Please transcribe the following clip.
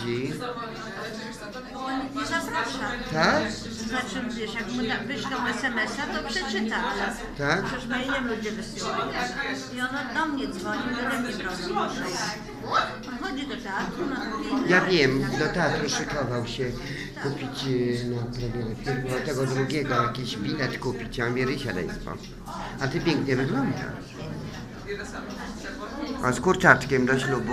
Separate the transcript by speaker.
Speaker 1: chodzi?
Speaker 2: On nie zaprasza.
Speaker 1: Tak?
Speaker 2: Znaczy, wiesz, jak mu na- wyślą SMS-a, to przeczyta, ale
Speaker 1: Tak?
Speaker 2: przecież mailem ludzie wysyłają. I on do mnie dzwoni, do mnie prosi. On chodzi do teatru na drugiej
Speaker 1: Ja wiem, do teatru szykował się kupić e, na premierę filmu, a tego drugiego jakiś bilet kupić, a mnie Rysia Lejspo. A ty pięknie wyglądasz. A z kurczaczkiem do ślubu.